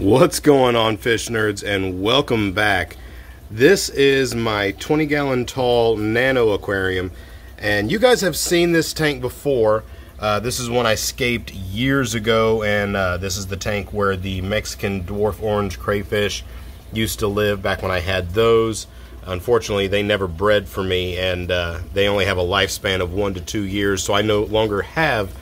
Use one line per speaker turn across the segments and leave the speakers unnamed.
What's going on, fish nerds, and welcome back. This is my 20 gallon tall nano aquarium, and you guys have seen this tank before. Uh, this is one I scaped years ago, and uh, this is the tank where the Mexican dwarf orange crayfish used to live back when I had those. Unfortunately, they never bred for me, and uh, they only have a lifespan of one to two years, so I no longer have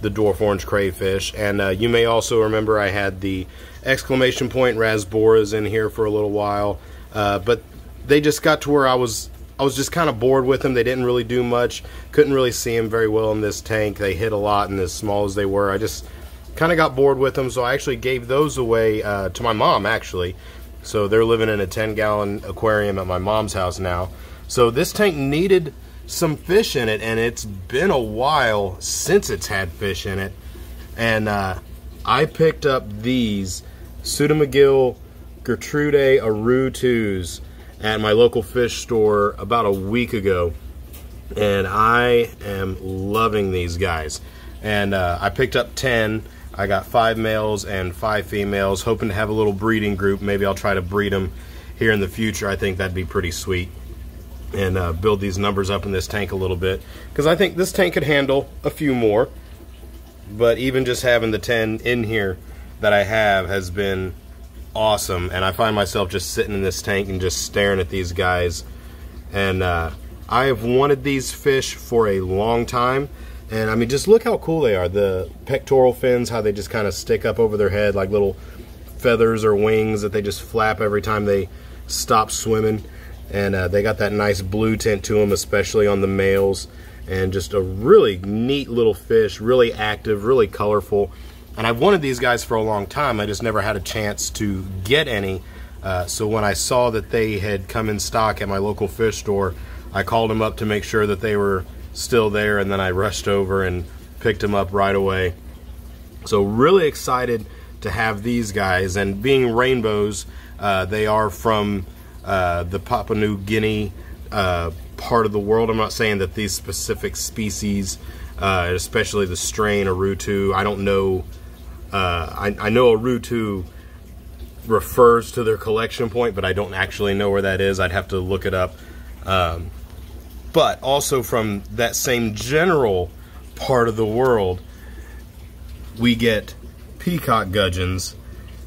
the dwarf orange crayfish. And uh, you may also remember I had the exclamation point rasboras in here for a little while, uh, but they just got to where I was I was just kind of bored with them. They didn't really do much. Couldn't really see them very well in this tank. They hit a lot, and as small as they were, I just kind of got bored with them. So I actually gave those away uh, to my mom, actually. So they're living in a 10 gallon aquarium at my mom's house now. So this tank needed some fish in it, and it's been a while since it's had fish in it. And uh, I picked up these Pseudomugil Gertrudae Aru 2s at my local fish store about a week ago. And I am loving these guys. And uh, I picked up 10. I got five males and five females, hoping to have a little breeding group. Maybe I'll try to breed them here in the future. I think that'd be pretty sweet and uh, build these numbers up in this tank a little bit. Because I think this tank could handle a few more but even just having the 10 in here that I have has been awesome and I find myself just sitting in this tank and just staring at these guys. And uh, I have wanted these fish for a long time and I mean just look how cool they are. The pectoral fins how they just kind of stick up over their head like little feathers or wings that they just flap every time they stop swimming and uh, they got that nice blue tint to them especially on the males. And just a really neat little fish really active really colorful. And I've wanted these guys for a long time. I just never had a chance to get any. Uh, so when I saw that they had come in stock at my local fish store I called them up to make sure that they were still there and then I rushed over and picked them up right away. So really excited to have these guys. And being rainbows uh, they are from uh, the Papua New Guinea uh, part of the world. I'm not saying that these specific species, uh, especially the strain Aru 2, I don't know. Uh, I, I, know Aru 2 refers to their collection point, but I don't actually know where that is. I'd have to look it up. Um, but also from that same general part of the world, we get peacock gudgeons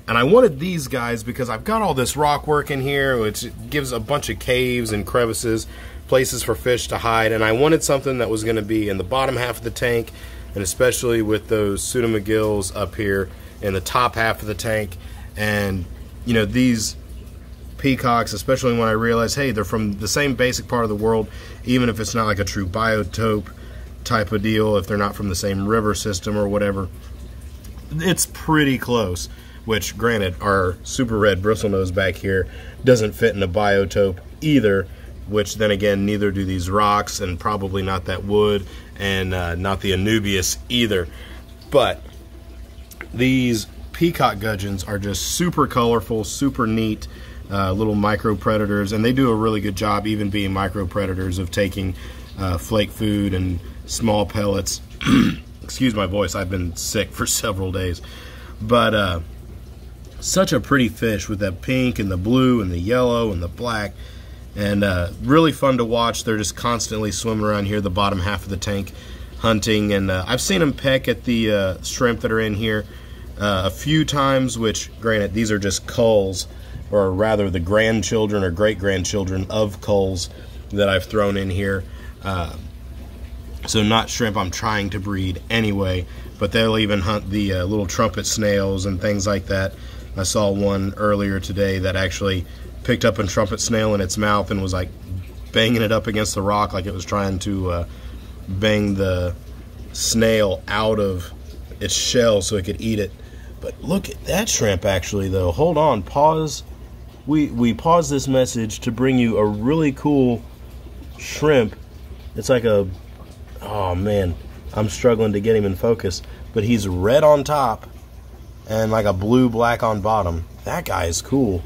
and I wanted these guys because I've got all this rock work in here, which gives a bunch of caves and crevices, places for fish to hide. And I wanted something that was going to be in the bottom half of the tank, and especially with those pseudomugils up here in the top half of the tank. And, you know, these peacocks, especially when I realized, hey, they're from the same basic part of the world, even if it's not like a true biotope type of deal, if they're not from the same river system or whatever, it's pretty close which granted our super red bristlenose back here doesn't fit in a biotope either which then again neither do these rocks and probably not that wood and uh, not the Anubias either. But these peacock gudgeons are just super colorful super neat uh, little micro predators and they do a really good job even being micro predators of taking uh, flake food and small pellets. Excuse my voice I've been sick for several days. But uh, such a pretty fish with that pink and the blue and the yellow and the black. And uh, really fun to watch. They're just constantly swimming around here the bottom half of the tank hunting. And uh, I've seen them peck at the uh, shrimp that are in here uh, a few times which granted these are just culls or rather the grandchildren or great grandchildren of culls that I've thrown in here. Uh, so not shrimp I'm trying to breed anyway but they'll even hunt the uh, little trumpet snails and things like that I saw one earlier today that actually picked up a trumpet snail in its mouth and was like banging it up against the rock like it was trying to uh, bang the snail out of its shell so it could eat it. But look at that shrimp actually though. Hold on, pause. We we pause this message to bring you a really cool shrimp. It's like a oh man, I'm struggling to get him in focus, but he's red on top and like a blue black on bottom. That guy is cool.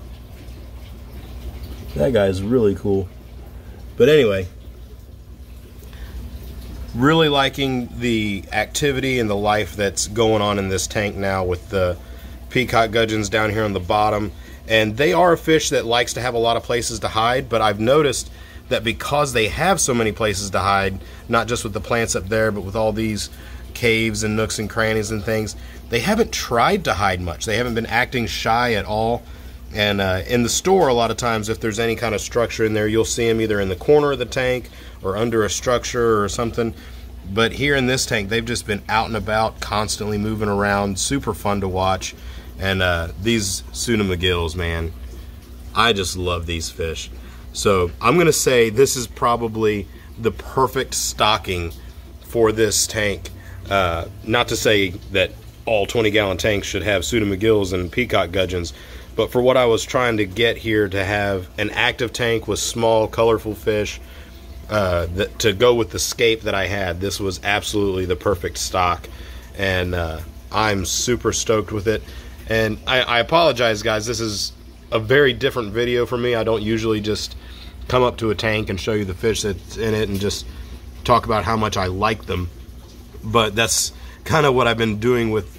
That guy is really cool. But anyway, really liking the activity and the life that's going on in this tank now with the peacock gudgeons down here on the bottom. And they are a fish that likes to have a lot of places to hide, but I've noticed that because they have so many places to hide, not just with the plants up there, but with all these caves and nooks and crannies and things, they haven't tried to hide much. They haven't been acting shy at all. And uh, in the store, a lot of times, if there's any kind of structure in there, you'll see them either in the corner of the tank or under a structure or something. But here in this tank, they've just been out and about, constantly moving around, super fun to watch. And uh, these Pseudomugils, man, I just love these fish. So I'm gonna say this is probably the perfect stocking for this tank. Uh, not to say that all 20 gallon tanks should have McGills and Peacock Gudgeons, but for what I was trying to get here to have an active tank with small, colorful fish, uh, that, to go with the scape that I had, this was absolutely the perfect stock. And uh, I'm super stoked with it. And I, I apologize, guys. This is a very different video for me. I don't usually just come up to a tank and show you the fish that's in it and just talk about how much I like them. But that's kind of what I've been doing with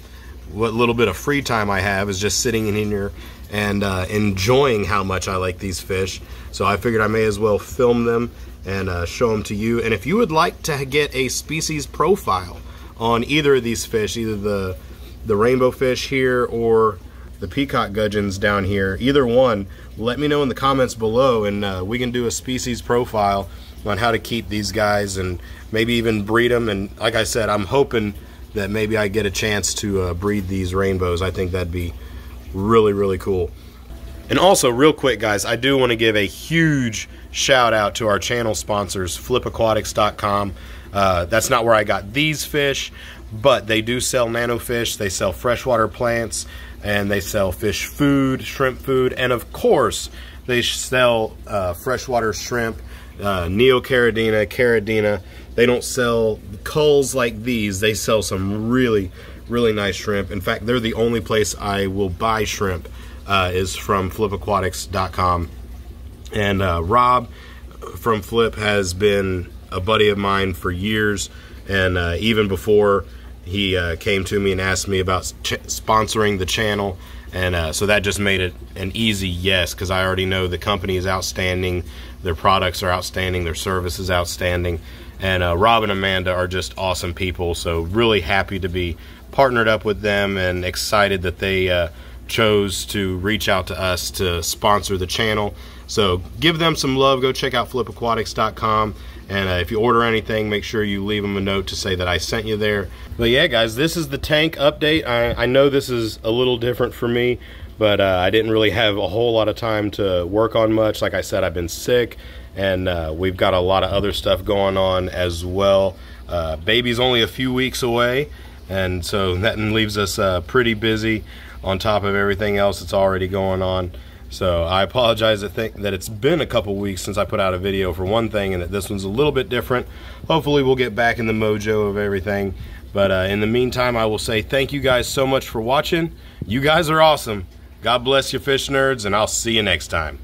what little bit of free time I have is just sitting in here and uh, enjoying how much I like these fish. So I figured I may as well film them and uh, show them to you. And if you would like to get a species profile on either of these fish, either the the rainbow fish here or the peacock gudgeons down here, either one, let me know in the comments below and uh, we can do a species profile on how to keep these guys and maybe even breed them. And like I said, I'm hoping that maybe I get a chance to uh, breed these rainbows. I think that'd be really, really cool. And also, real quick, guys, I do want to give a huge shout out to our channel sponsors, flipaquatics.com. Uh, that's not where I got these fish, but they do sell nanofish, they sell freshwater plants, and they sell fish food, shrimp food, and of course, they sell uh, freshwater shrimp, uh, neocaridina, caridina. They don't sell culls like these. They sell some really, really nice shrimp. In fact, they're the only place I will buy shrimp uh, is from flipaquatics.com. And uh, Rob from Flip has been a buddy of mine for years, and uh, even before he uh, came to me and asked me about sponsoring the channel. And uh, so that just made it an easy yes because I already know the company is outstanding, their products are outstanding, their service is outstanding. And uh, Rob and Amanda are just awesome people. So, really happy to be partnered up with them and excited that they uh, chose to reach out to us to sponsor the channel. So, give them some love. Go check out flipaquatics.com and uh, if you order anything, make sure you leave them a note to say that I sent you there. But yeah, guys, this is the tank update. I, I know this is a little different for me, but uh, I didn't really have a whole lot of time to work on much. Like I said, I've been sick, and uh, we've got a lot of other stuff going on as well. Uh, baby's only a few weeks away, and so that leaves us uh, pretty busy on top of everything else that's already going on. So I apologize that, that it's been a couple weeks since I put out a video for one thing and that this one's a little bit different. Hopefully we'll get back in the mojo of everything. But uh, in the meantime, I will say thank you guys so much for watching. You guys are awesome. God bless you fish nerds and I'll see you next time.